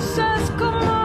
Says como